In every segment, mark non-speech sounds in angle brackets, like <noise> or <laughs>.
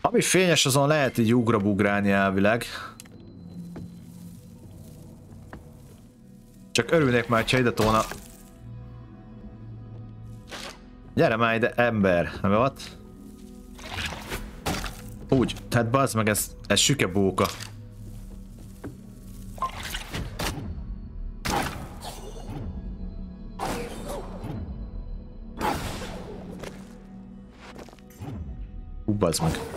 Ami fényes, azon lehet így ugrabugrálni elvileg. Csak örülnék már, ha ide tolna. Gyere már ide, ember. Nem volt? Úgy, tehát bazd meg, ez, ez süke bóka. Hú, bazd meg.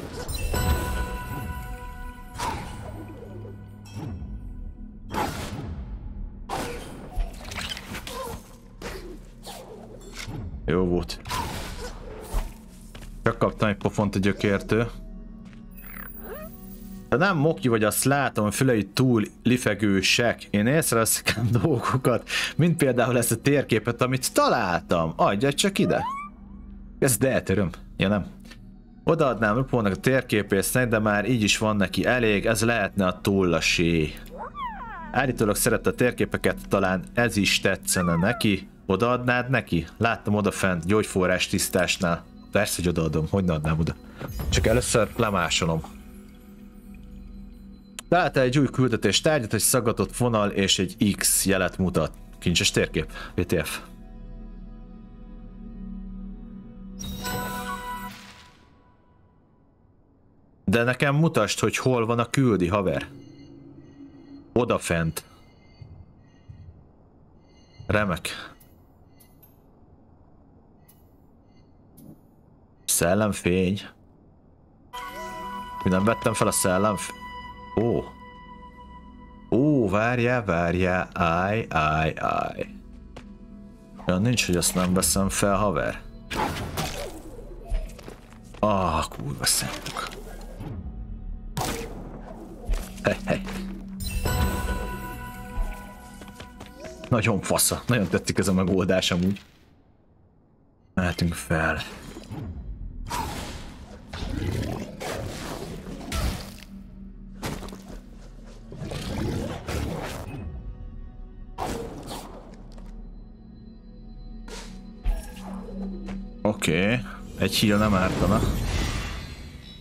Pofont a gyökértő. De nem moki vagy, azt látom, fülei túl lifegősek. Én észreveszem dolgokat, mint például ezt a térképet, amit találtam. Adja csak ide. Ez deltöröm. Ja nem. Odaadnám Rupónak a térképésznek, de már így is van neki elég, ez lehetne a túllasé. Állítólag szerette a térképeket, talán ez is tetszene neki. Odaadnád neki? Láttam odafent, gyógyforrás tisztásnál. Persze, hogy odaadom, hogy ne adnám oda. Csak először lemásolom. Találta egy új küldetés tárgyat, egy szaggatott vonal és egy X jelet mutat. Kincses térkép, VTF. De nekem mutasd, hogy hol van a küldi, haver. Odafent. Remek. Szellemfény. Mi nem vettem fel a szellemfény? Ó. Ó, várjál, várjál, állj, állj, állj. Olyan nincs, hogy azt nem veszem fel, haver. Ah, kurva szentuk. Hey, hey. Nagyon fasza, nagyon tetszik ez a megoldás amúgy. Mehetünk fel. Egy híl nem ártana.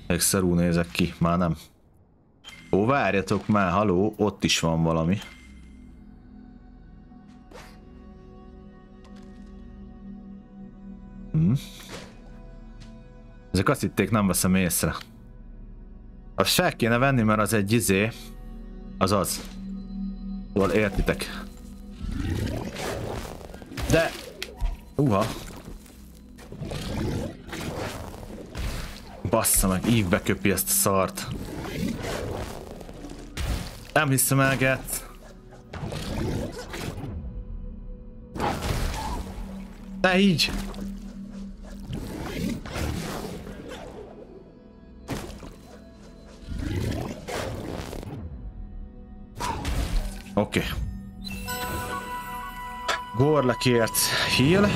Egy szarú nézek ki, már nem. Ó, várjatok már, haló, ott is van valami. Hm. Ezek azt hitték, nem veszem észre. Azt fel kéne venni, mert az egy izé. Az az. Szóval értitek. De... Uha. Bassza meg, ívbe köpi ezt a szart. Nem hiszem el. Ne így! Oké. Okay. Gorlakért heal.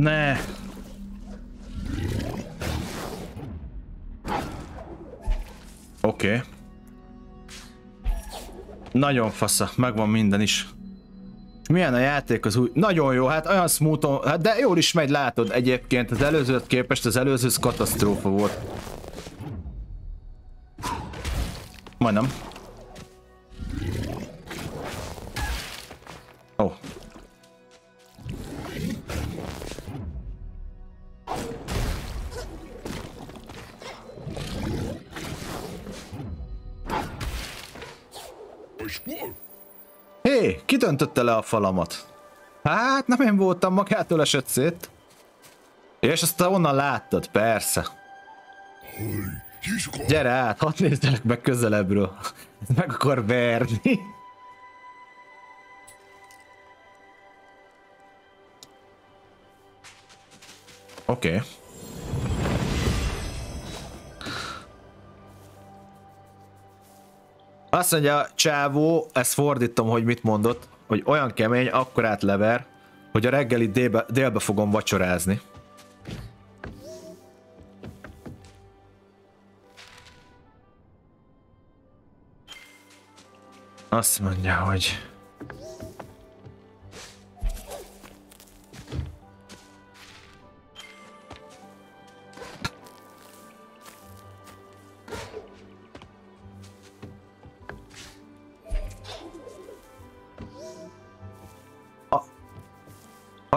Ne. Oké. Okay. Nagyon fasza, megvan minden is. Milyen a játék az új? Nagyon jó, hát olyan smoothon, hát de jól is megy, látod egyébként, az előzőt képest az előző katasztrófa volt. Majdnem. Döntötte le a falamat? Hát, nem én voltam, magától esett szét. És azt onnan láttad, persze. Gyere át, hadd nézzelek meg közelebbről. Meg akar verni. Oké. Okay. Azt mondja, csávó, ezt fordítom, hogy mit mondott, hogy olyan kemény, akkor átlever, hogy a reggeli délbe, délbe fogom vacsorázni. Azt mondja, hogy...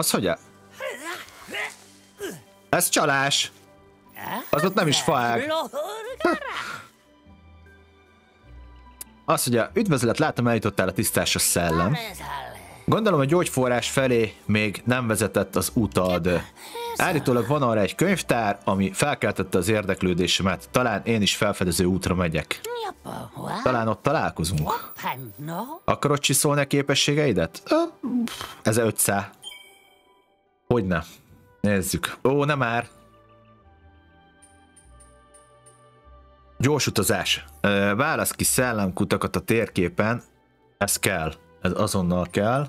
Az hogy? Ez csalás. Az ott nem is faág. Azt mondja, üdvözlet, látom eljutottál a tisztás a szellem. Gondolom a gyógyforrás felé még nem vezetett az utad. Állítólag van arra egy könyvtár, ami felkeltette az érdeklődésemet. Talán én is felfedező útra megyek. Talán ott találkozunk. Akarod csiszolni a képességeidet? Ez 500. Hogyne. Nézzük. Ó, nem már. Gyors utazás. Válasz ki szellemkutakat a térképen. Ez kell. Ez azonnal kell.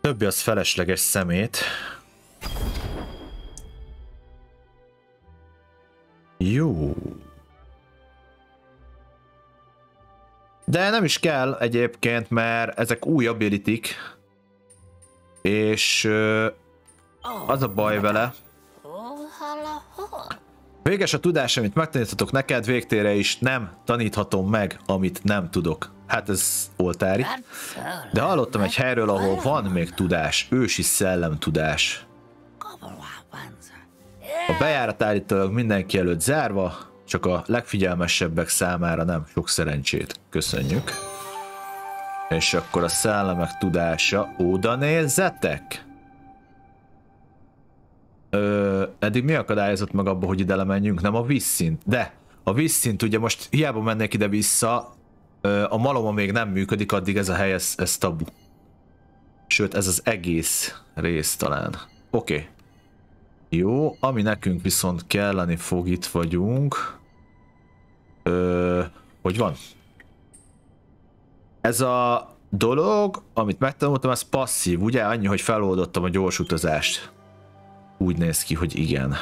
Többi az felesleges szemét. Jó. De nem is kell egyébként, mert ezek új ability és az a baj vele, Véges a tudás, amit megtaníthatok neked, végtére is nem taníthatom meg, amit nem tudok. Hát ez oltári. De hallottam egy helyről, ahol van még tudás, ősi szellem tudás. A bejárat állítólag mindenki előtt zárva, csak a legfigyelmesebbek számára nem. Sok szerencsét. Köszönjük. És akkor a szellemek tudása. Oda nézzetek! Ö, eddig mi akadályozott meg abba, hogy ide lemenjünk? Nem a vízszint. De a vízszint ugye most hiába mennék ide-vissza, a maloma még nem működik, addig ez a hely, ez, ez tabu. Sőt, ez az egész rész talán. Oké. Okay. Jó, ami nekünk viszont kelleni fog, itt vagyunk. Ö, hogy van? Ez a dolog, amit megtanultam, ez passzív, ugye? Annyi, hogy feloldottam a gyors utazást. Úgy néz ki, hogy igen.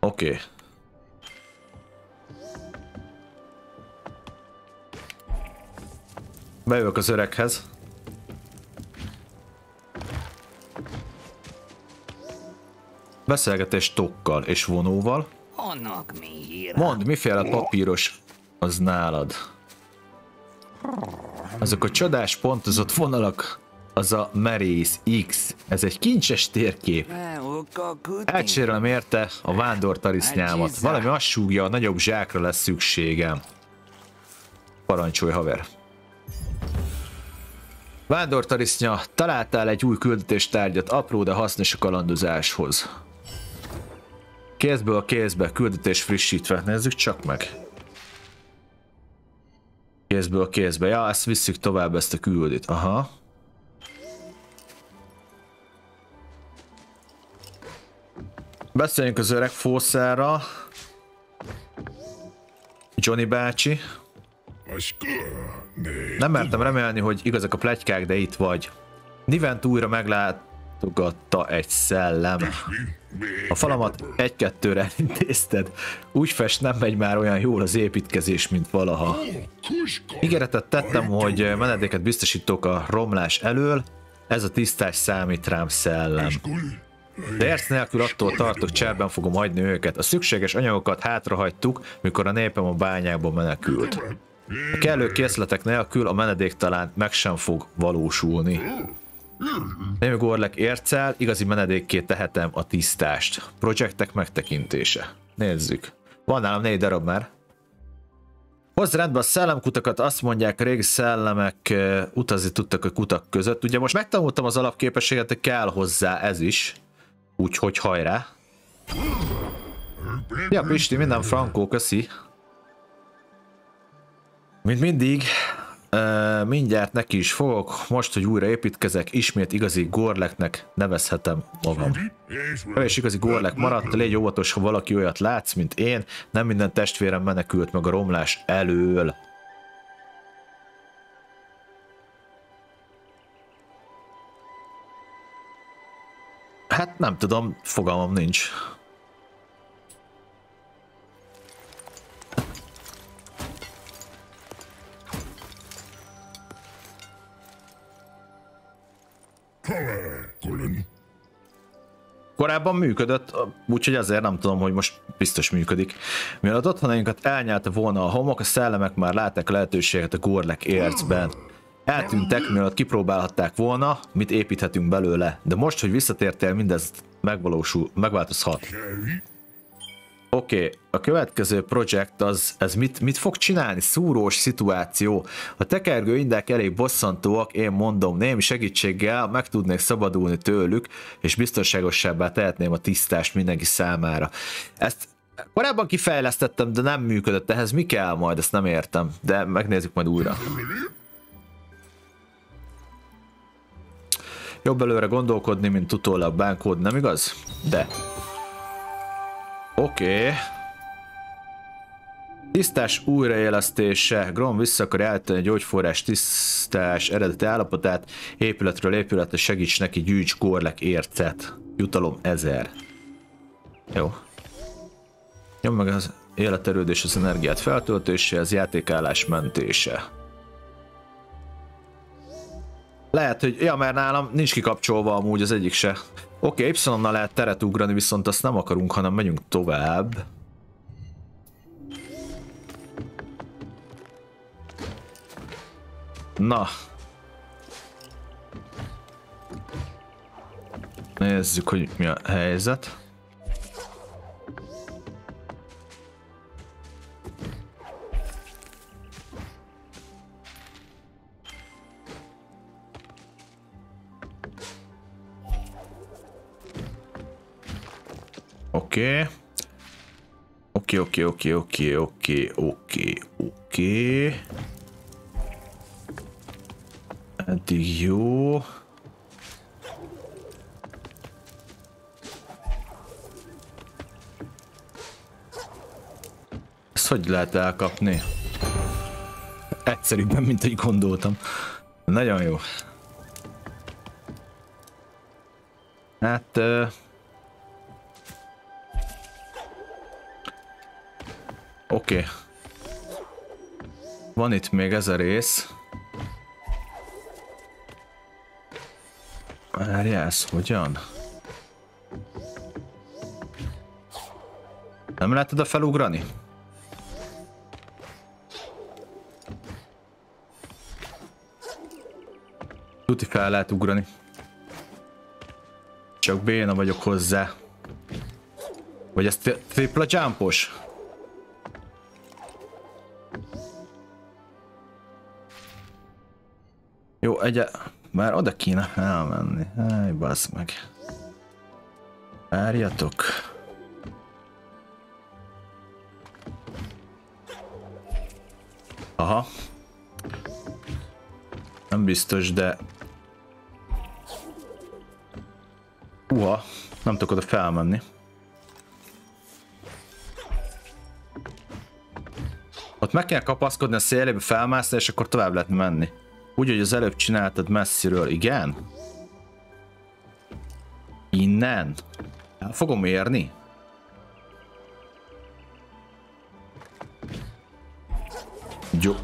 Oké. Okay. Bejövök az öreghez. Beszélgetés tokkal és vonóval. Mondd, miféle papíros az nálad? Azok a csodás pontozott vonalak, az a merész X. Ez egy kincses térkép. Elcsérelem érte a vándor tarisznyámat. Valami azt súgja, a nagyobb zsákra lesz szükségem. Parancsolj, haver. Vándor tarisznya, találtál egy új küldetéstárgyat, apró, de hasznos a kalandozáshoz. Kézből a kézbe, küldetés frissítve. Nézzük csak meg. Kézből kézbe. Ja, ezt visszük tovább, ezt a küldit. Aha. Beszéljünk az öreg fószerra. Johnny bácsi. Nem mertem remélni, hogy igazak a plegykák, de itt vagy. Nivent újra meglátogatta egy szellem. A falamat egy-kettőre intézted. Úgy fest nem megy már olyan jól az építkezés, mint valaha. Ígéretet tettem, hogy menedéket biztosítok a romlás elől, ez a tisztás számít rám szellem. De érsz nélkül attól tartok, cserben fogom hagyni őket. A szükséges anyagokat hátrahagytuk, mikor a népem a bányákba menekült. A kellő készletek nélkül a menedék talán meg sem fog valósulni. Némi Gorlek ércel, igazi menedékké tehetem a tisztást. Projektek megtekintése. Nézzük. Van nálam négy darab már. Hozd rendbe a szellemkutakat, azt mondják, régi szellemek utazni tudtak a kutak között. Ugye most megtanultam az alapképességet, de kell hozzá ez is. Úgyhogy hajrá. Ja, Pisti, minden frankó, köszi. Mint mindig, uh, mindjárt neki is fogok, most, hogy újra építkezek, ismét igazi gorleknek nevezhetem magam. Kevés igazi gorlek maradt, légy óvatos, ha valaki olyat látsz, mint én, nem minden testvérem menekült meg a romlás elől. Hát nem tudom, fogalmam nincs. Korábban működött, úgyhogy azért nem tudom, hogy most biztos működik. Mielőtt otthonainkat elnyelte volna a homok, a szellemek már látták lehetőséget a Gorlek ércben. eltűntek, mielőtt kipróbálhatták volna, mit építhetünk belőle. De most, hogy visszatértél, mindez megvalósul, megváltozhat. Oké, okay, a következő projekt az, ez mit, mit fog csinálni? Szúrós szituáció. A tekergő indek elég bosszantóak, én mondom, némi segítséggel meg tudnék szabadulni tőlük, és biztonságosabbá tehetném a tisztást mindenki számára. Ezt korábban kifejlesztettem, de nem működött. Ehhez mi kell majd? Ezt nem értem, de megnézzük majd újra. Jobb előre gondolkodni, mint utólag bánkódni, nem igaz? De. Oké. Okay. Tisztás újraélesztése. Grom vissza akar eltenni a gyógyforrás tisztás eredeti állapotát. Épületről épületre segíts neki, gyűjts gorlek ércet. Jutalom 1000. Jó. Nyom meg az életerődés az energiát feltöltése, az játékállás mentése. Lehet, hogy... Ja, mert nálam nincs kikapcsolva amúgy az egyik se. Oké, okay, Y-nal lehet teret ugrani, viszont azt nem akarunk, hanem megyünk tovább. Na. Nézzük, hogy mi a helyzet. Oké. Oké, oké, oké, oké, oké, oké, oké. Eddig jó. Ezt hogy lehet elkapni? Egyszerűbben, mint hogy gondoltam. Nagyon jó. Hát... Uh... Oké. Okay. Van itt még ez a rész. Várjál, hogyan? Nem lehet oda felugrani? Tuti fel lehet ugrani. Csak béna vagyok hozzá. Vagy ez tripla jumpos? Jó, egy... Már oda kéne elmenni. Háj, basz meg. Várjatok. Aha. Nem biztos, de... Uha, nem tudok oda felmenni. Ott meg kell kapaszkodni a szélébe, felmászni, és akkor tovább lehet menni. Úgy, hogy az előbb csináltad messziről, igen? Innen? El fogom érni? Jó.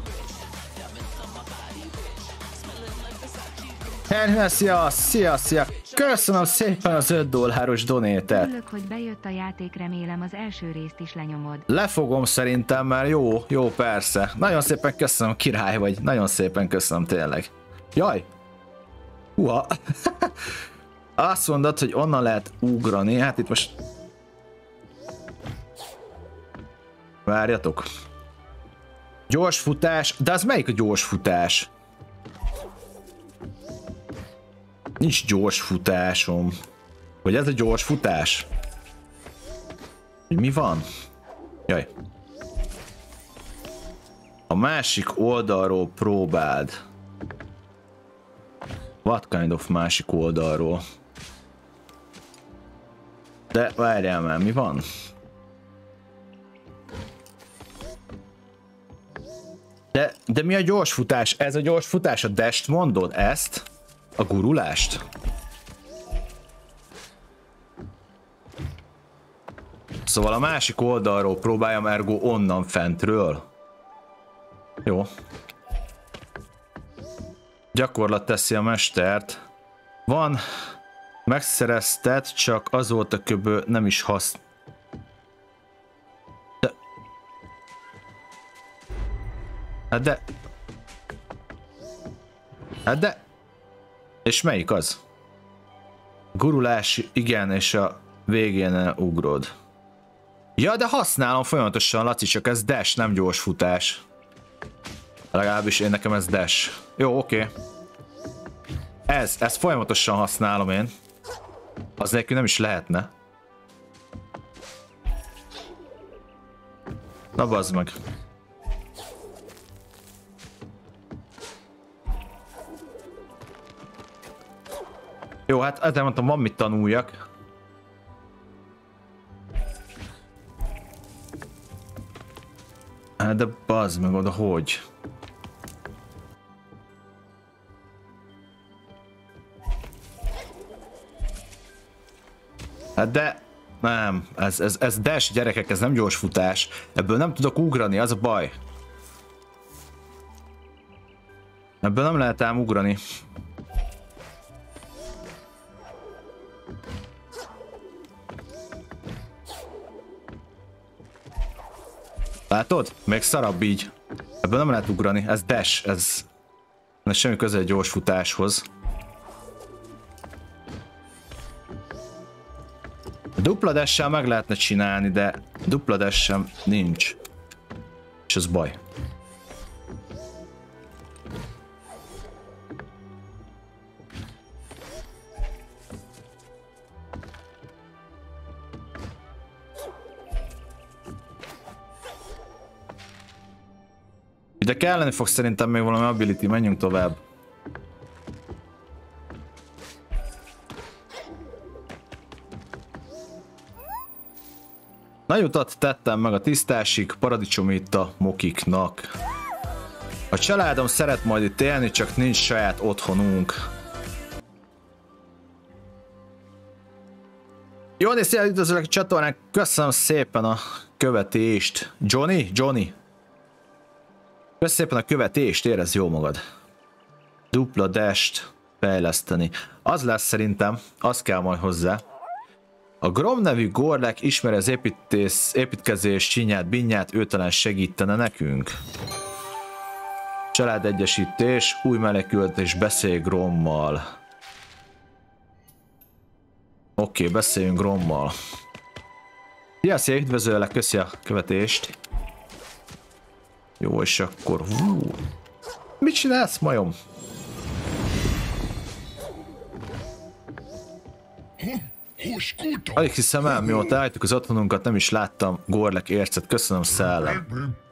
Szia, szia, szia, szia! Köszönöm szépen az 5 dolláros donétet. Örülök, hogy bejött a játék, remélem az első részt is lenyomod. Lefogom szerintem, mert jó, jó persze. Nagyon szépen köszönöm, király vagy. Nagyon szépen köszönöm tényleg. Jaj! Uha! <laughs> Azt mondod, hogy onnan lehet ugrani, hát itt most... Várjatok. Gyors futás, de az melyik a gyors futás? Nincs gyors futásom. Vagy ez a gyors futás? Hogy mi van? Jaj. A másik oldalról próbáld. What kind of másik oldalról? De várjál már, mi van? De, de mi a gyors futás? Ez a gyors futás, a dest mondod? Ezt? A gurulást? Szóval a másik oldalról próbáljam ergo onnan fentről. Jó. Gyakorlat teszi a mestert. Van, megszerezted, csak azóta köbö nem is hasz... De... Hát de... Hát de... És melyik az? Gurulás, igen, és a végén ugrod. Ja, de használom folyamatosan, Laci, csak ez dash, nem gyors futás. Legalábbis én nekem ez dash. Jó, oké. Okay. Ez, ezt folyamatosan használom én. Az nélkül nem is lehetne. Na bazd meg. Jó, hát ezzel mondtam, van mit tanuljak. Hát de bazd meg oda, hogy? Hát de... Nem, ez, ez, ez dash gyerekek, ez nem gyors futás. Ebből nem tudok ugrani, az a baj. Ebből nem lehet ám ugrani. Látod? Még szarabb így. Ebből nem lehet ugrani, ez dash, ez... Ez semmi köze egy gyors futáshoz. Dupla dash meg lehetne csinálni, de dupla dash nincs. És ez baj. De kellene fog szerintem még valami ability, menjünk tovább. Nagy utat tettem meg a tisztásig, paradicsom itt a mokiknak. A családom szeret majd itt élni, csak nincs saját otthonunk. Jó, szia, üdvözlök a csatornán, köszönöm szépen a követést. Johnny? Johnny? Köszönöm szépen a követést, érez jó magad. Dupla dash fejleszteni. Az lesz szerintem, az kell majd hozzá. A Grom nevű Gorlek ismeri az építész, építkezés csinyát, binyát, ő talán segítene nekünk. Családegyesítés, új menekült és beszélj Grommal. Oké, okay, beszéljünk Grommal. Szia, szia, üdvözöllek, köszi a követést. Jó, és akkor... Hú. Mit csinálsz, majom? Alig hiszem el, mióta álltuk az otthonunkat, nem is láttam Gorlek ércet, köszönöm szellem.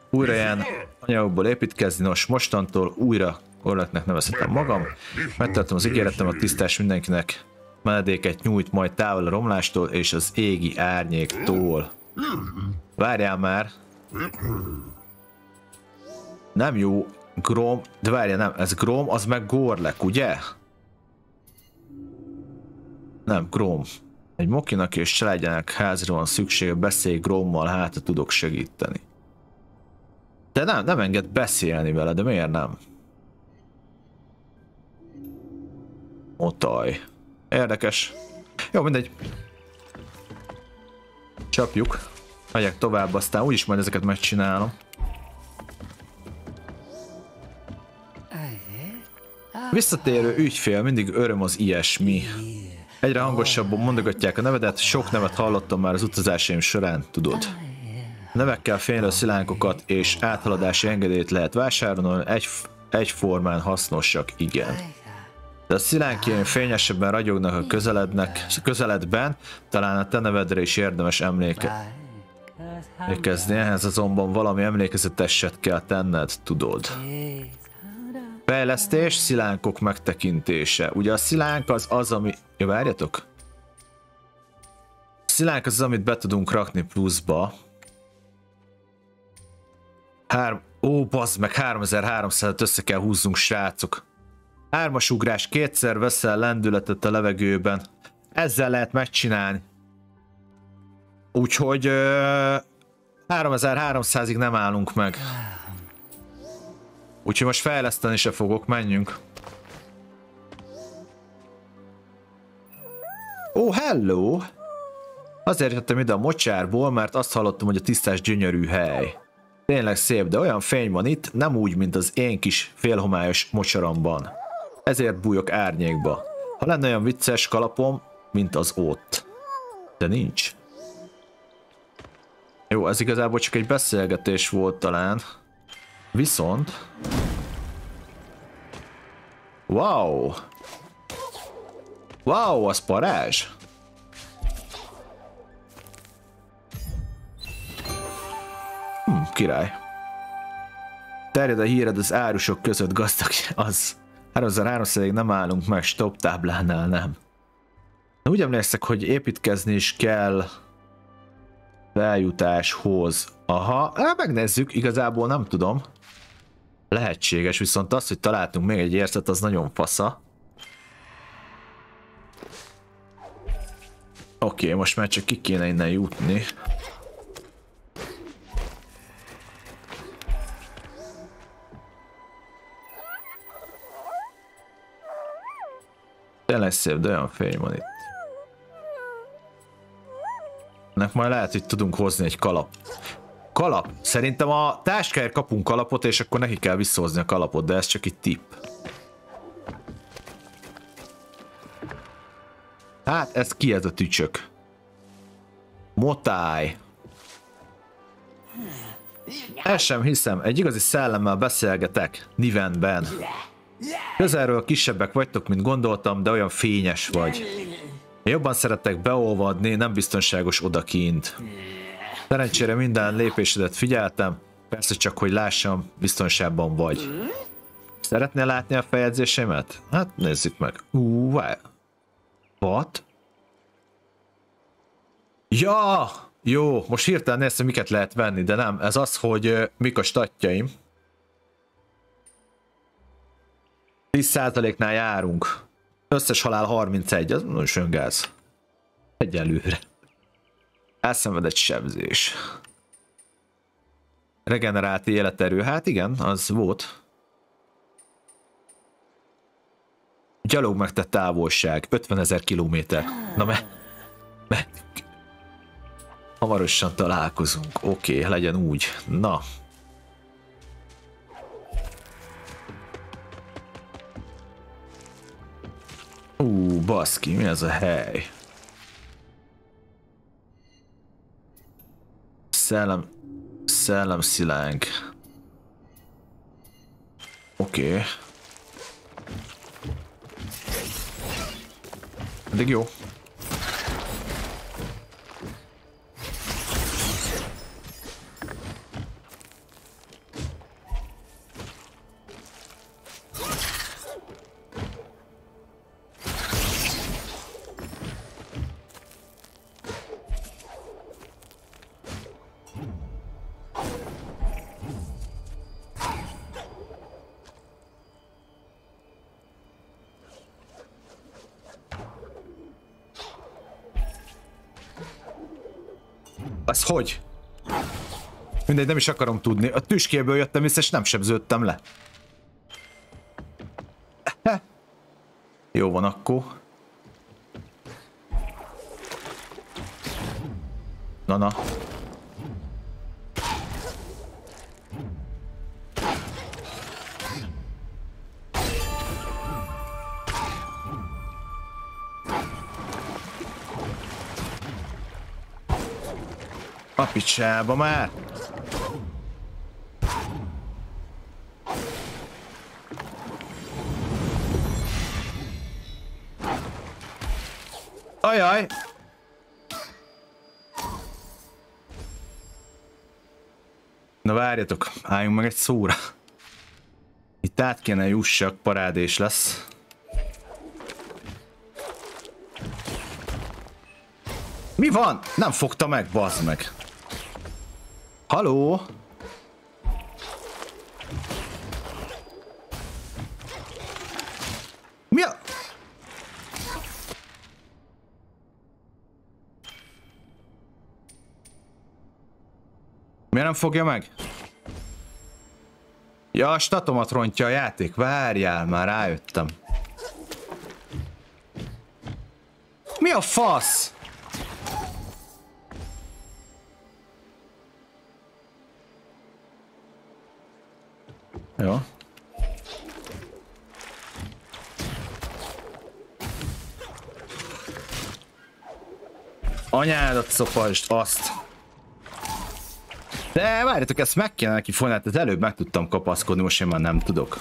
Újra ilyen anyagokból építkezni, nos mostantól újra Gorleknek nevezhetem magam. Megtartom az ígéretem, a tisztás mindenkinek menedéket nyújt majd távol a romlástól és az égi árnyéktól. Várjál már! Nem jó, Grom, de várjál, nem, ez Grom, az meg Gorlek, ugye? Nem, Grom. Egy mokinak és családjának házra van szüksége, beszélj Grommal, hát tudok segíteni. De nem, nem enged beszélni vele, de miért nem? Otaj. Érdekes. Jó, mindegy. Csapjuk. Megyek tovább, aztán úgyis majd ezeket megcsinálom. Visszatérő ügyfél, mindig öröm az ilyesmi. Egyre hangosabban mondogatják a nevedet, sok nevet hallottam már az utazásaim során, tudod. Nevekkel fénylő szilánkokat és áthaladási engedélyt lehet vásárolni, egy, egyformán hasznosak, igen. De a szilánkjaim fényesebben ragyognak a közelednek, közeledben, talán a te nevedre is érdemes emléke. Emlékezni, ehhez azonban valami emlékezeteset kell tenned, tudod. Fejlesztés, szilánkok megtekintése. Ugye a szilánk az az, ami... Jó, várjatok. A szilánk az, az amit be tudunk rakni pluszba. Hár... Ó, bazd meg, 3300-et össze kell húzzunk, srácok. Hármas ugrás, kétszer veszel lendületet a levegőben. Ezzel lehet megcsinálni. Úgyhogy... 3300-ig nem állunk meg. Úgyhogy most fejleszteni se fogok, menjünk. Ó, oh, hello! Azért jöttem ide a mocsárból, mert azt hallottam, hogy a tisztás gyönyörű hely. Tényleg szép, de olyan fény van itt, nem úgy, mint az én kis félhomályos mocsaramban. Ezért bújok árnyékba. Ha lenne olyan vicces kalapom, mint az ott. De nincs. Jó, ez igazából csak egy beszélgetés volt talán. Viszont... Wow! Wow, az parázs! Hm, király. Terjed a híred az árusok között gazdag, az 3300-ig nem állunk meg, stop táblánál nem. Úgy emlékszek, hogy építkezni is kell feljutáshoz. Aha, hát megnézzük, igazából nem tudom. Lehetséges, viszont az, hogy találtunk még egy ércet, az nagyon fasza. Oké, okay, most már csak ki kéne innen jutni. Tényleg szép, de olyan fény van itt. Ennek majd lehet, hogy tudunk hozni egy kalap. Kalap. Szerintem a táskáért kapunk kalapot, és akkor neki kell visszahozni a kalapot, de ez csak egy tipp. Hát, ez ki ez a tücsök? Motáj. El sem hiszem, egy igazi szellemmel beszélgetek, Nivenben. Közelről kisebbek vagytok, mint gondoltam, de olyan fényes vagy. Jobban szeretek beolvadni, nem biztonságos odakint. Szerencsére minden lépésedet figyeltem, persze csak, hogy lássam, biztonságban vagy. Szeretnél látni a feljegyzésemet? Hát nézzük meg. Uh, What? Ja! Jó, most hirtelen néztem, miket lehet venni, de nem, ez az, hogy mik a statjaim. 10%-nál járunk. Összes halál 31, az nagyon gáz. Egyelőre. Elszenvedett sebzés. Regenerált életerő, hát igen, az volt. Gyalog megtett távolság, 50 ezer kilométer. Na me, me. Hamarosan találkozunk. Oké, okay, legyen úgy. Na, Ú, baszki, mi ez a hely? Szellem... Szellem szilánk. Oké. Okay. Eddig jó. Mindegy, nem is akarom tudni. A tüskéből jöttem vissza, és nem sebződtem le. Jó van akkor. Na, na. A picsába már! Ajaj! Na várjatok, álljunk meg egy szóra. Itt át kéne jussak, parádés lesz. Mi van? Nem fogta meg, bazd meg. Haló? fogja meg? Ja, a statomat rontja a játék. Várjál, már rájöttem. Mi a fasz? Jó. Anyádat szopasd, azt. De várjatok, ezt meg kéne neki fogni, hát előbb meg tudtam kapaszkodni, most én már nem tudok.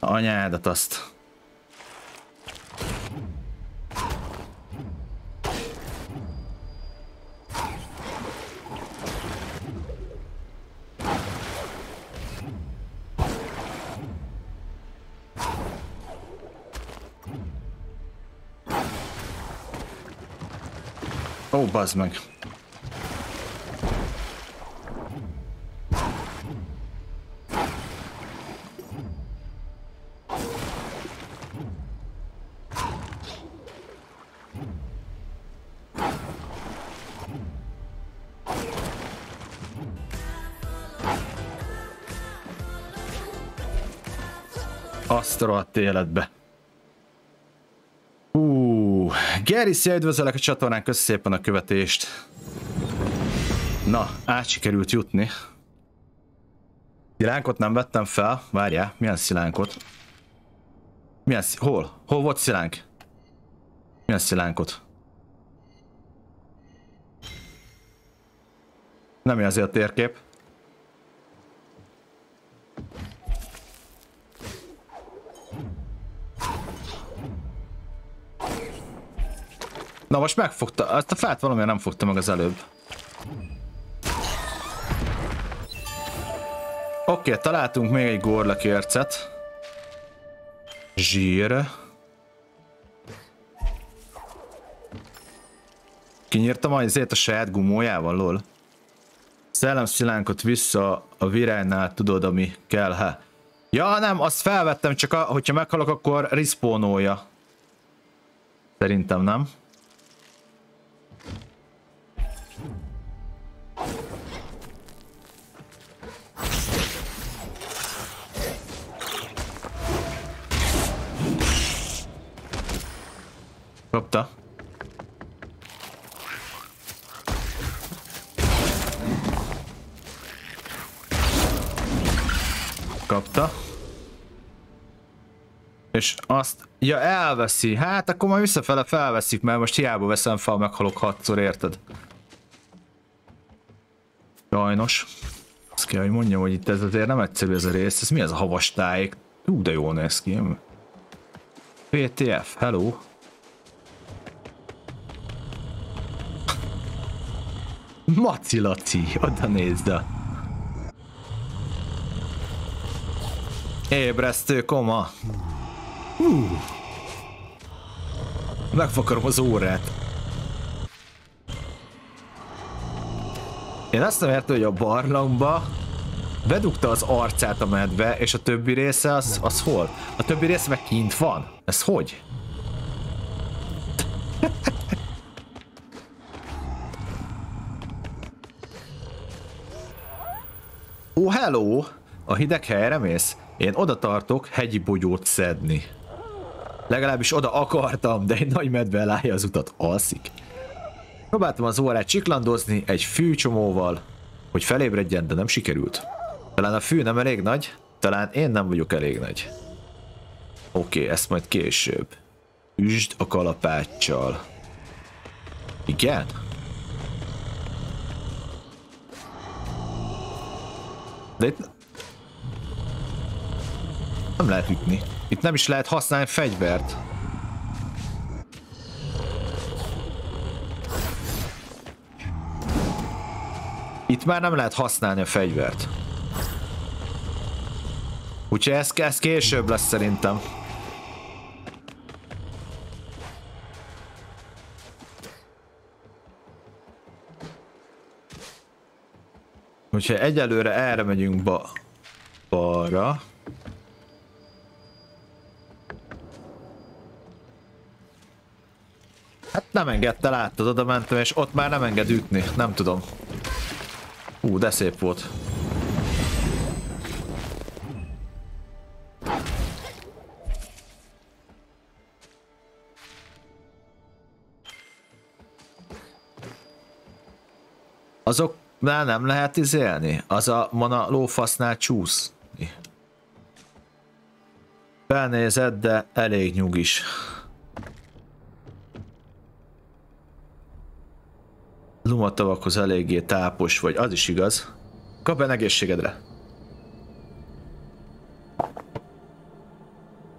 Anyádat azt. Ó, bazd meg. A rohadt életbe. Hú, Geri, szia, üdvözöllek a csatornán, köszi szépen a követést. Na, át sikerült jutni. Szilánkot nem vettem fel. Várjál, milyen szilánkot? Milyen. Hol? Hol volt szilánk? Milyen szilánkot? Nem jelzi a térkép. Na most megfogta, azt a fát valamilyen nem fogta meg az előbb. Oké, okay, találtunk még egy gorlakércet. Zsír. Kinyírta majd azért a saját gumójával, lol. Szellemszilánkot vissza a viránynál, tudod, ami kell, ha. Ja, nem, azt felvettem, csak a, hogyha meghalok, akkor respawnolja. Szerintem nem. Kapta. És azt... Ja, elveszi. Hát akkor majd visszafele felveszik, mert most hiába veszem fel, meghalok hatszor, érted? Sajnos. Azt kell, hogy mondjam, hogy itt ez azért nem egyszerű ez a rész. Ez mi ez a havas tájék? Ú, de jól néz ki. PTF, hello. Maci Laci, oda nézd a. Ébresztő koma. Megfakarom az órát. Én azt nem értem, hogy a barlangba bedugta az arcát a medve, és a többi része az, az hol? A többi része meg kint van. Ez hogy? Ó, oh, hello! A hideg helyre mész? Én oda tartok hegyi bogyót szedni. Legalábbis oda akartam, de egy nagy medve elállja az utat, alszik. Próbáltam az órát csiklandozni egy fűcsomóval, hogy felébredjen, de nem sikerült. Talán a fű nem elég nagy, talán én nem vagyok elég nagy. Oké, okay, ezt majd később. Üsd a kalapáccsal. Igen? De itt... Nem lehet ütni. Itt nem is lehet használni fegyvert. Itt már nem lehet használni a fegyvert. Úgyhogy ez, ez később lesz szerintem. Úgyhogy egyelőre erre megyünk ba balra. Hát nem engedte, láttad, oda mentem, és ott már nem enged ütni, nem tudom. Ú, de szép volt. Azok már nem lehet izélni? Az a mana lófasznál csúsz. Felnézed, de elég nyugis. Lumatavakhoz eléggé tápos vagy, az is igaz. Kap egészségedre.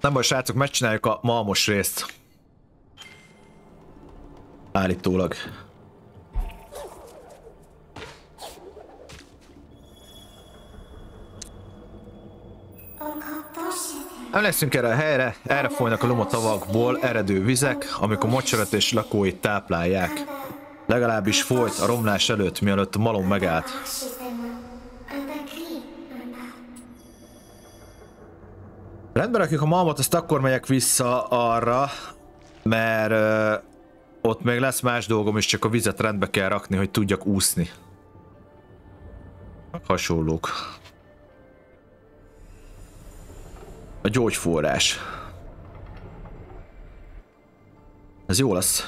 Nem baj, srácok, megcsináljuk a malmos részt. Állítólag. Emlékszünk erre a helyre, erre folynak a lomotavakból eredő vizek, amik a mocsarat és lakóit táplálják. Legalábbis folyt a romlás előtt, mielőtt malom megállt. Rendben rakjuk a malmot, azt akkor megyek vissza arra, mert ö, ott még lesz más dolgom, és csak a vizet rendbe kell rakni, hogy tudjak úszni. Hasonlók. A gyógyforrás. Ez jó lesz.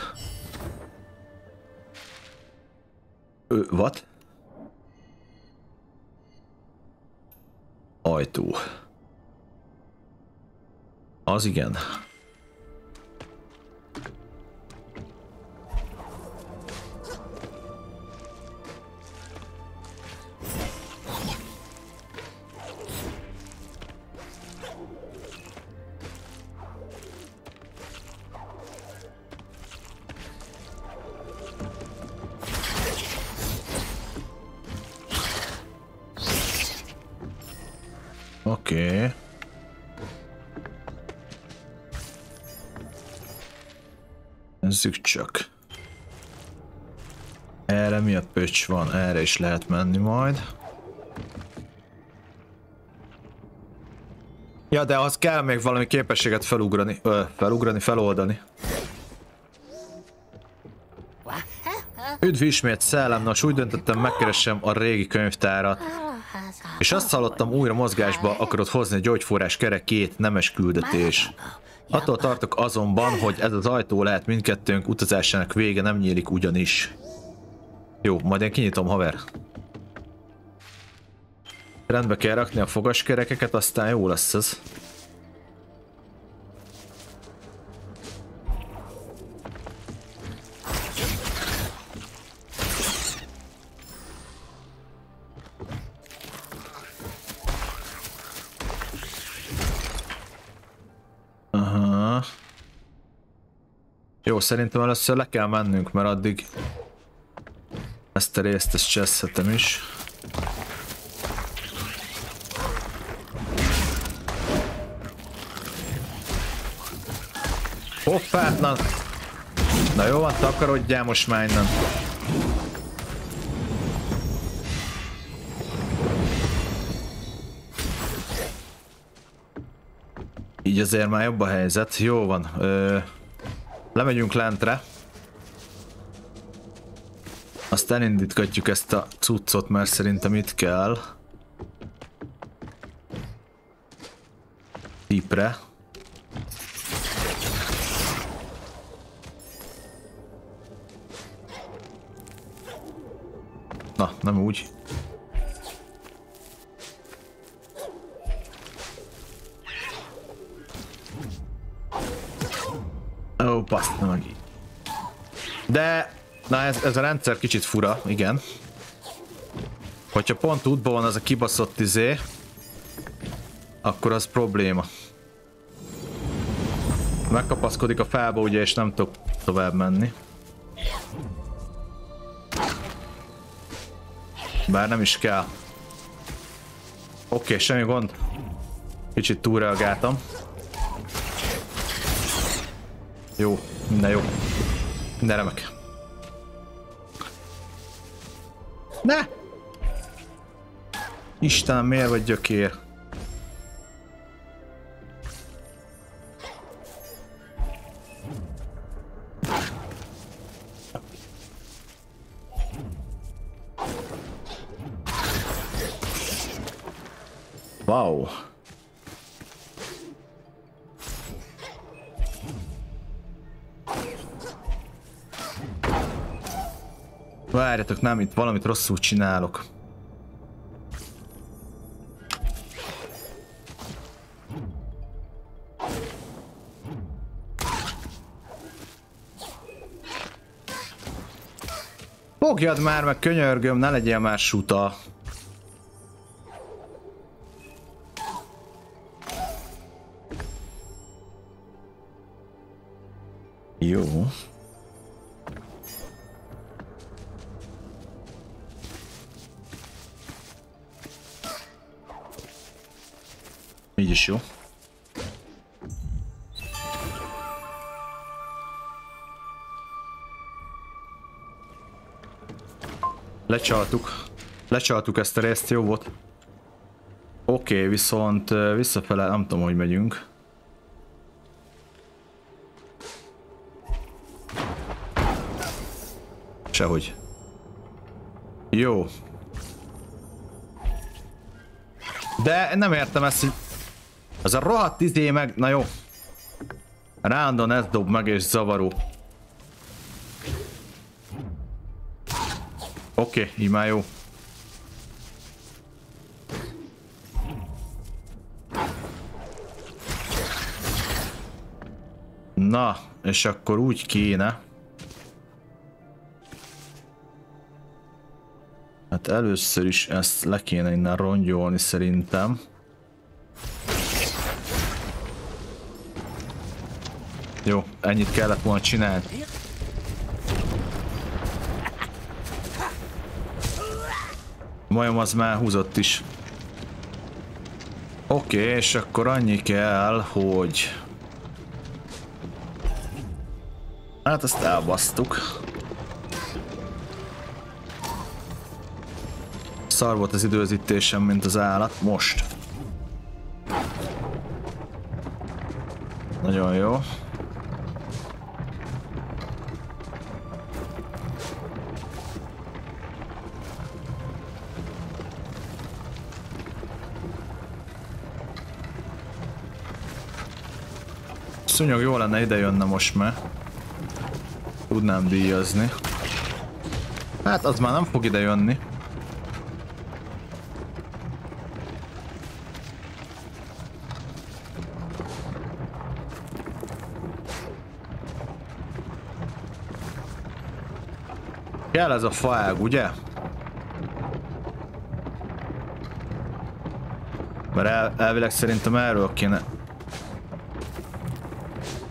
Ő, what? Ajtó. Az igen. Nézzük csak. Erre mi a pöcs van? Erre is lehet menni majd. Ja, de az kell még valami képességet felugrani, ö, felugrani, feloldani. Üdv ismét szellem, nos úgy döntöttem megkeresem a régi könyvtárat. És azt hallottam, újra mozgásba akarod hozni a gyógyforrás kerekét, nemes küldetés. Attól tartok azonban, hogy ez az ajtó lehet mindkettőnk utazásának vége nem nyílik ugyanis. Jó, majd én kinyitom, haver. Rendbe kell rakni a fogaskerekeket, aztán jó lesz ez. Jó, szerintem először le kell mennünk, mert addig ezt a részt ezt cseszhetem is. Hoppá, na. Na jó van, takarodjál most már innen. Így azért már jobb a helyzet. Jó van. Ö Lemegyünk lentre. Azt elindítgatjuk ezt a cuccot, mert szerintem itt kell. Tipre. Na, nem úgy. Baszta meg így. De, na ez, ez a rendszer kicsit fura, igen. Hogyha pont útban van az a kibaszott izé, akkor az probléma. Megkapaszkodik a fába ugye, és nem tudok tovább menni. Bár nem is kell. Oké, okay, semmi gond. Kicsit túlreagáltam. Jó, minden jó. Minden remek. Ne! Istenem, miért vagy gyökér? Nem, itt valamit rosszul csinálok. Fogjad már meg, könyörgöm, ne legyél már suta. Lecsaltuk. Lecsaltuk ezt a részt, jó volt. Oké, okay, viszont visszafele nem tudom, hogy megyünk. Sehogy. Jó. De nem értem ezt, hogy... Az a rohadt izé meg... Na jó. Rándon ez dob meg és zavaró. Oké, okay, így már jó. Na, és akkor úgy kéne. Hát először is ezt le kéne innen rongyolni szerintem. Jó, ennyit kellett volna csinálni. Majom az már húzott is. Oké, okay, és akkor annyi kell, hogy... Hát ezt elbasztuk. Szar volt az időzítésem, mint az állat. Most. Nagyon jó. Szúnyog jó lenne ide jönne most már. Tudnám díjazni. Hát az már nem fog ide jönni. Kell ez a faág, ugye? Mert el, elvileg szerintem erről kéne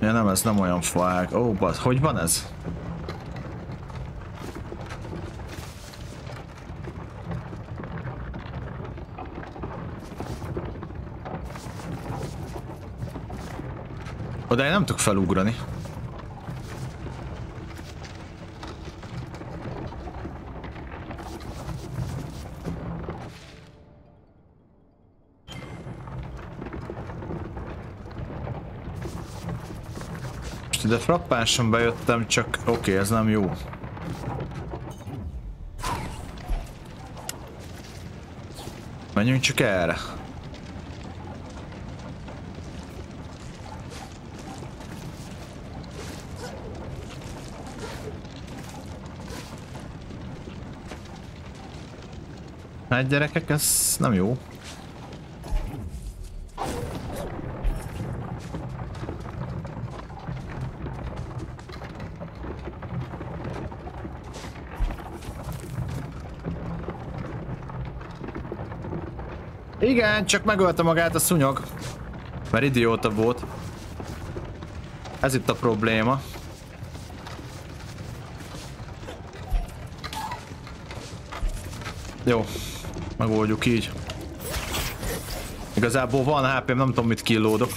Ja nem, ez nem olyan faág. Ó, oh, baz, hogy van ez? Oda én nem tudok felugrani. Ide frappánsan bejöttem, csak oké, okay, ez nem jó. Menjünk csak erre. Hát gyerekek, ez nem jó. Igen, csak megölte magát a szúnyog. Mert idióta volt. Ez itt a probléma. Jó, megoldjuk így. Igazából van hp nem tudom mit killódok.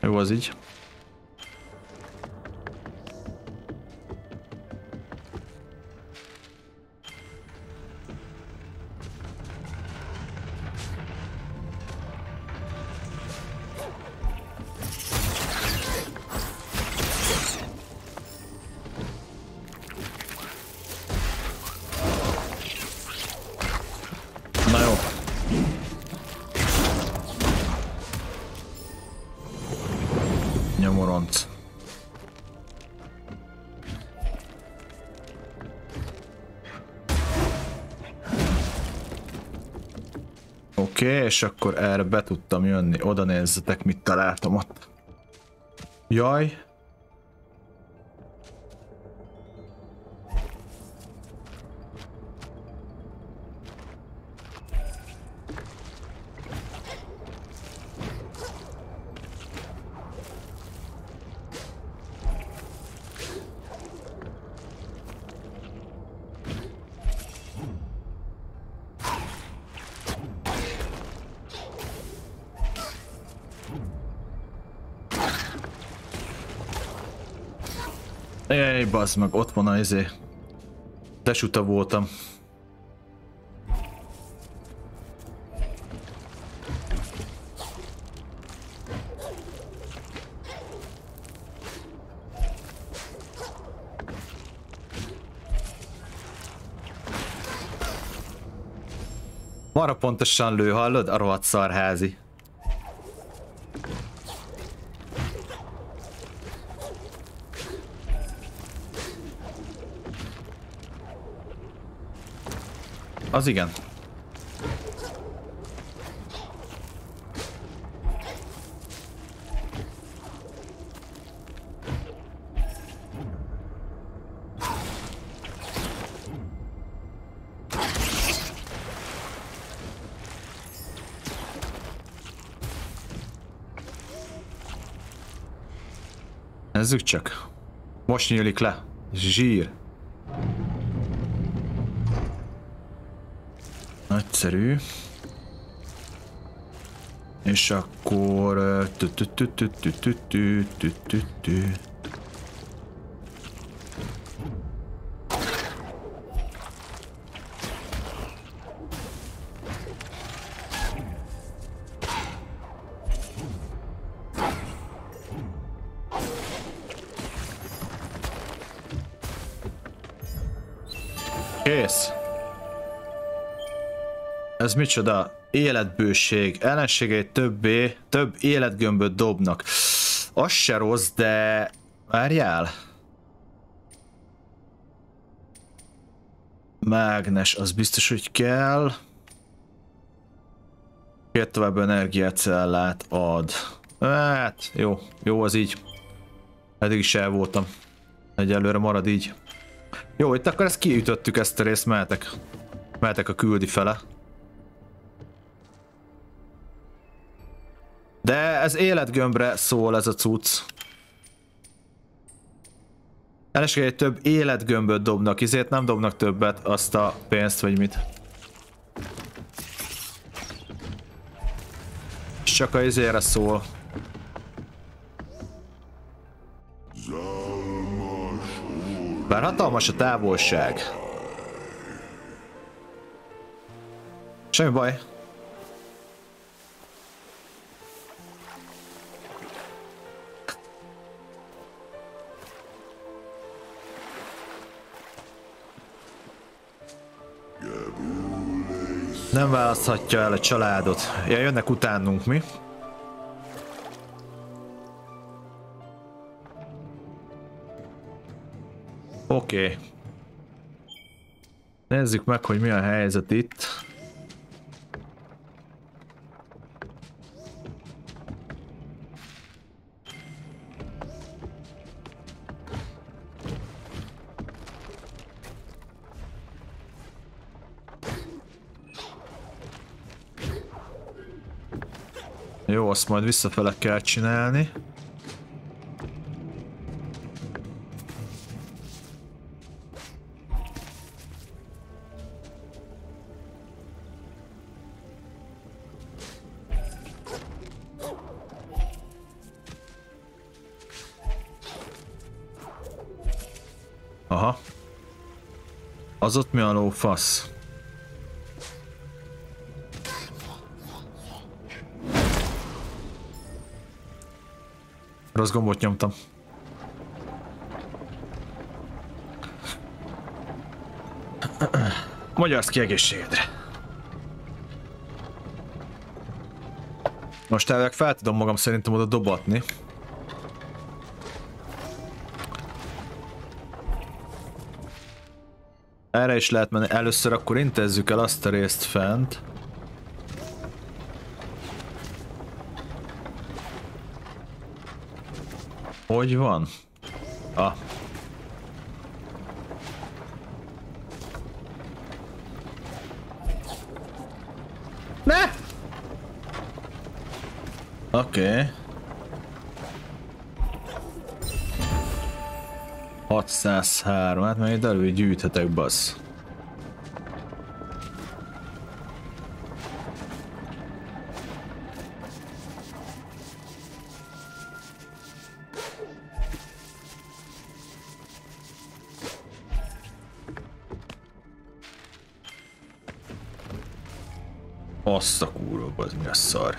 Jó az így. Oké. Oké, okay, és akkor erre be tudtam jönni. Oda nézzetek, mit találtam ott. Jaj. Bazd meg, ott van a izé. Tesuta voltam. Mara pontosan lő, hallod? A rohadt szarházi. Az igen. Nézzük csak. Most nyílik le. Zsír. Nagyszerű. És akkor... Ez micsoda? Életbőség. Ellenségei többé, több életgömböt dobnak. Az se rossz, de... Várjál. Mágnes, az biztos, hogy kell. Két tovább energiacellát ad. Hát, jó, jó az így. Eddig is el voltam. Egyelőre marad így. Jó, itt akkor ezt kiütöttük ezt a részt, mehetek. Mehetek a küldi fele. De ez életgömbre szól ez a cucc. egy több életgömböt dobnak, izért nem dobnak többet azt a pénzt, vagy mit. Csak a izére szól. Bár hatalmas a távolság. Semmi baj. Nem választhatja el a családot. Ja, jönnek utánunk mi. Oké. Okay. Nézzük meg, hogy mi a helyzet itt. Azt majd visszafele kell csinálni. Aha. Az ott mi a lófasz? Rossz gombot nyomtam. Magyarsz ki egészségedre. Most elvileg fel tudom magam szerintem oda dobatni. Erre is lehet menni. Először akkor intézzük el azt a részt fent. Hogy van? Ah. Ne! Oké. Okay. 603, hát majd elő gyűjthetek, bassz. Azt a kurva, az mi a szar.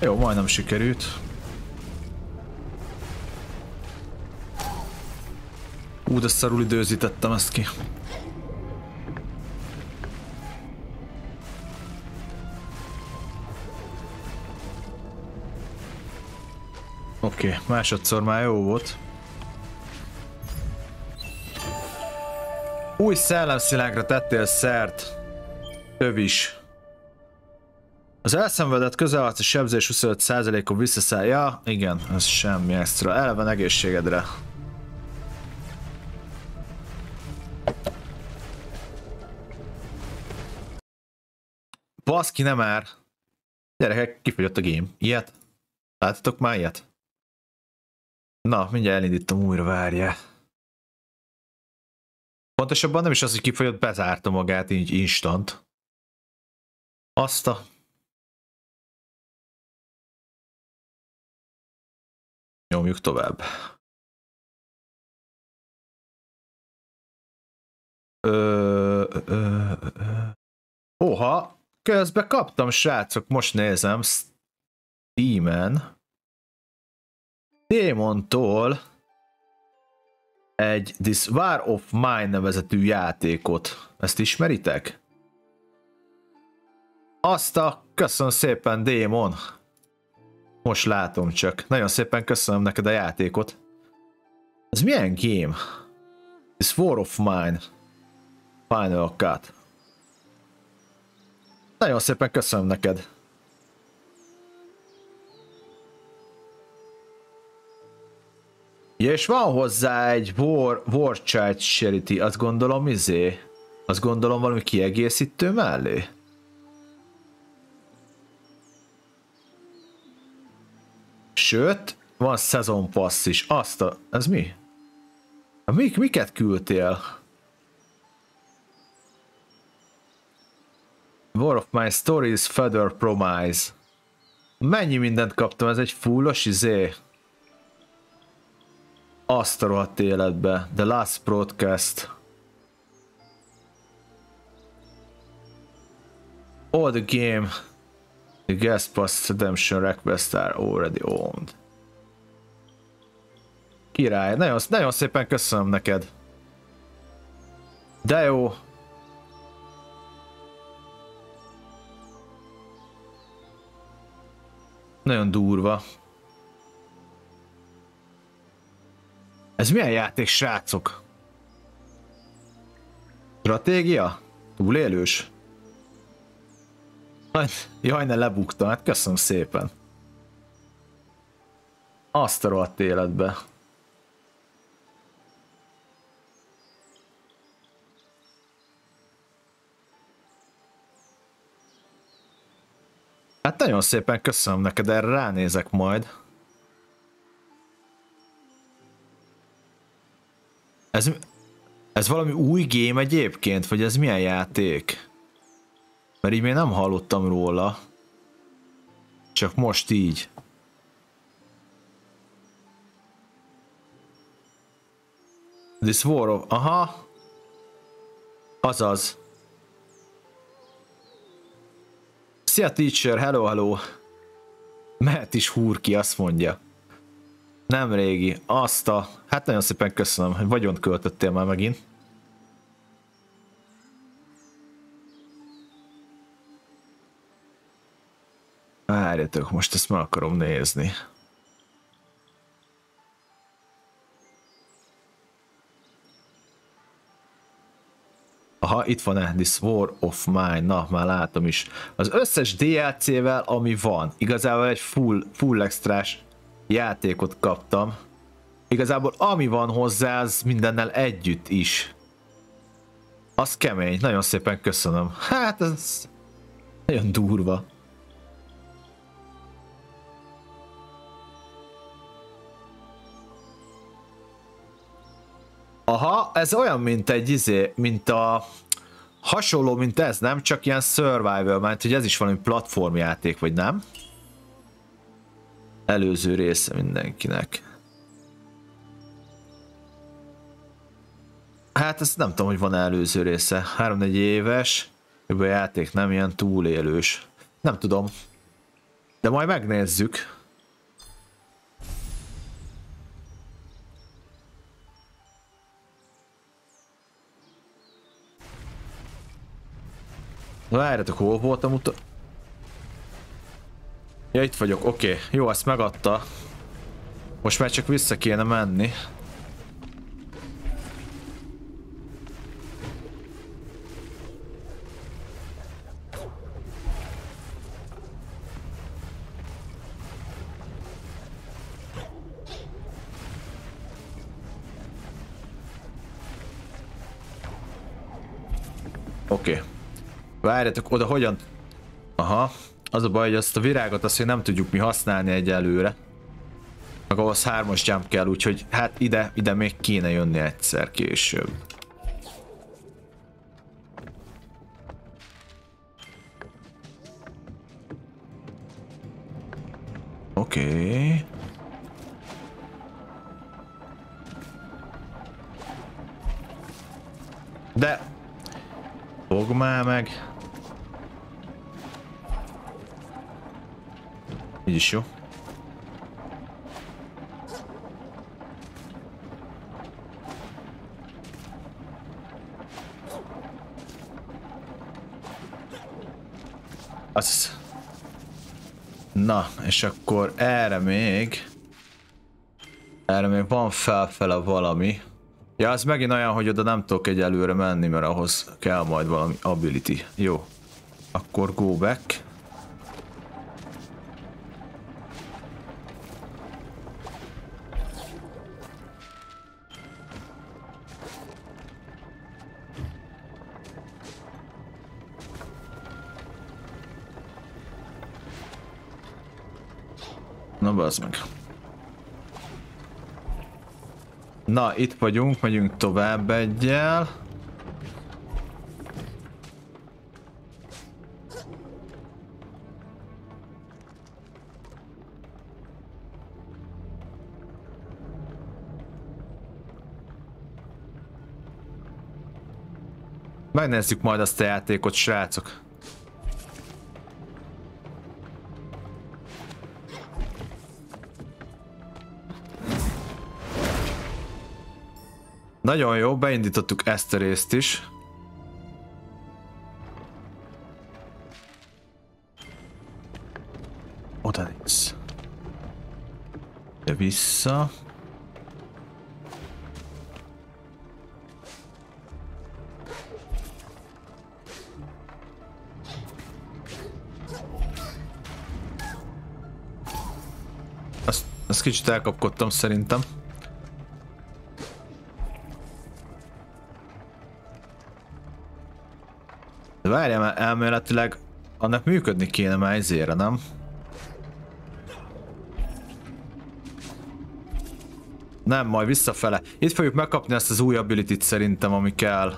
Jó, majdnem sikerült. Ú, de szarul időzítettem ezt ki. Oké, okay, másodszor már jó volt. Új szellemszilágra tettél szert. Tövis. Az elszenvedett közelharci sebzés 25%-on visszaszáll. Ja, igen, ez semmi extra. Elven egészségedre. Baszki, nem már. Gyerekek, kifogyott a game. Ilyet? Láttatok már ilyet? Na, mindjárt elindítom újra, várja. Pontosabban nem is az, hogy kifogyott, bezárta magát így instant. Azt a... Nyomjuk tovább. Ö, ö, ö. Oha, közben kaptam srácok, most nézem Steam-en. Démontól egy This War of Mine nevezetű játékot. Ezt ismeritek? Azt a köszönöm szépen, Démon. Most látom csak. Nagyon szépen köszönöm neked a játékot. Ez milyen game? This War of Mine. Final Cut. Nagyon szépen köszönöm neked. Ja, és van hozzá egy War, War Child Charity, azt gondolom izé, azt gondolom valami kiegészítő mellé. Sőt, van Season Pass is, azt a, ez mi? Mik, miket küldtél? War of My Stories Feather Promise. Mennyi mindent kaptam, ez egy fullos izé. Azt a rohadt életbe. The Last Broadcast. All the game. The guest pass redemption request are already owned. Király, nagyon, nagyon szépen köszönöm neked. De jó. Nagyon durva. Ez milyen játék, srácok? Stratégia? Túlélős? Jaj, ne lebuktam, hát köszönöm szépen. Azt a rohadt életbe. Hát nagyon szépen köszönöm neked, erre ránézek majd. Ez, ez valami új game egyébként, vagy ez milyen játék? Mert így még nem hallottam róla. Csak most így. This War of... Aha. Azaz. Szia teacher, hello, hello. Mehet is húr ki, azt mondja. Nem régi. Azt a... Hát nagyon szépen köszönöm, hogy vagyont költöttél már megint. Várjatok, most ezt meg akarom nézni. Aha, itt van-e This War of Mine, na, már látom is. Az összes DLC-vel, ami van, igazából egy full, full extrás játékot kaptam. Igazából ami van hozzá, az mindennel együtt is. Az kemény, nagyon szépen köszönöm. Hát ez nagyon durva. Aha, ez olyan, mint egy izé, mint a... Hasonló, mint ez, nem? Csak ilyen survival, mert hogy ez is valami platformjáték, vagy nem? Előző része mindenkinek. Hát ezt nem tudom, hogy van előző része. 3-4 éves, a játék nem ilyen túlélős. Nem tudom. De majd megnézzük. Várjatok, hol voltam uta... Ja, itt vagyok, oké. Okay. Jó, ezt megadta. Most már csak vissza kéne menni. Oké. Okay. Várjatok, oda hogyan... Aha. Az a baj, hogy azt a virágot azt nem tudjuk mi használni egyelőre. Meg ahhoz hármas jump kell, úgyhogy hát ide, ide még kéne jönni egyszer később. Oké. Okay. De... Fog már meg. Így is jó. Az. Na, és akkor erre még... Erre még van felfele valami. Ja, az megint olyan, hogy oda nem tudok egy előre menni, mert ahhoz kell majd valami ability. Jó. Akkor go back. Bazd meg. Na, itt vagyunk, megyünk tovább egyel. Megnézzük majd azt a játékot, srácok. Nagyon jó, beindítottuk ezt a részt is. Oda néz. De vissza. Azt, azt kicsit elkapkodtam szerintem. Várjál, mert elméletileg annak működni kéne már ezére, nem? Nem, majd visszafele. Itt fogjuk megkapni ezt az új ability szerintem, ami kell.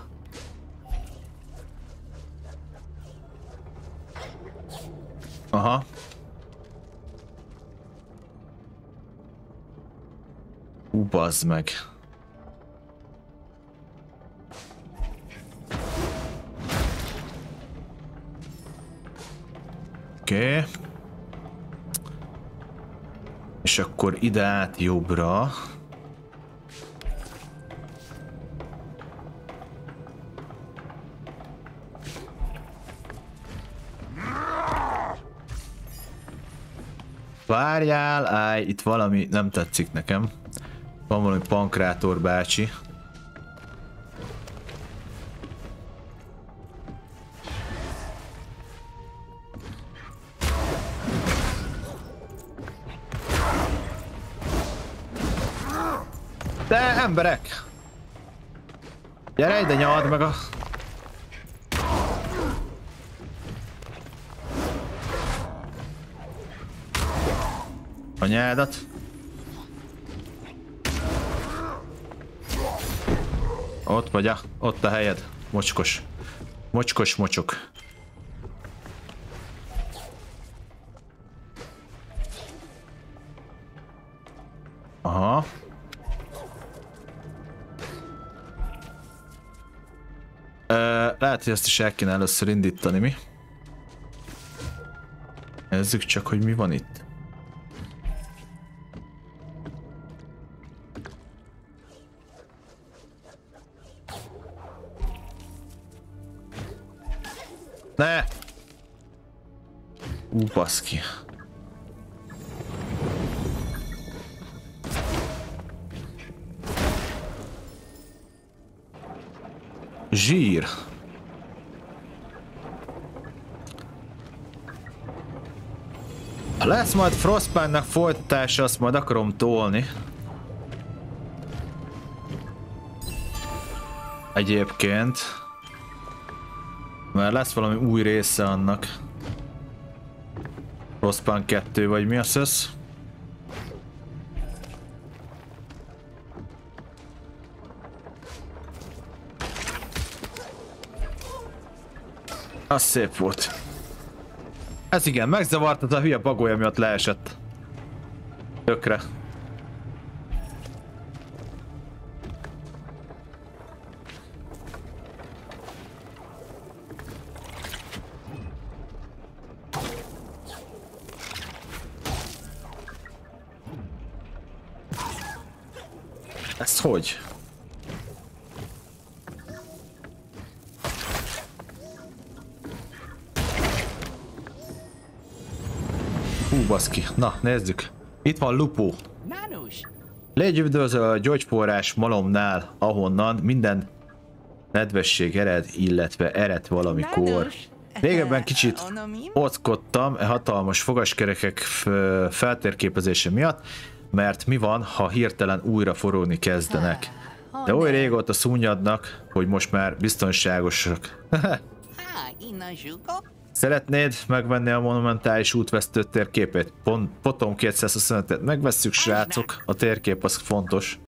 Aha. Ú, meg. Oké. Okay. És akkor ide át jobbra. Várjál, állj, itt valami nem tetszik nekem. Van valami pankrátor bácsi. Emberek! Gyere ide, nyald meg a... Anyádat. Ott vagy, a, ott a helyed. Mocskos. Mocskos mocsok. Hogy ezt is el kéne először indítani, mi? Nézzük csak, hogy mi van itt. Ne! Ú, baszki. Zsír. Lesz majd Frostpine-nak folytatása, azt majd akarom tolni. Egyébként. Mert lesz valami új része annak. Frostpunk 2 vagy mi az ez? Az szép volt. Ez igen, megzavart, az a hülye bagolya miatt leesett. Tökre. Ez hogy? Baszki. Na, nézzük. Itt van Lupo. Légy üdvözöl a gyógyforrás malomnál, ahonnan minden nedvesség ered, illetve ered valamikor. Régebben kicsit Onomim? ockodtam e hatalmas fogaskerekek feltérképezése miatt, mert mi van, ha hirtelen újra forogni kezdenek. De oly régóta szúnyadnak, hogy most már biztonságosak. <laughs> Szeretnéd megvenni a monumentális útvesztő térképét? Pont, potom 225-et megvesszük, srácok. A térkép az fontos.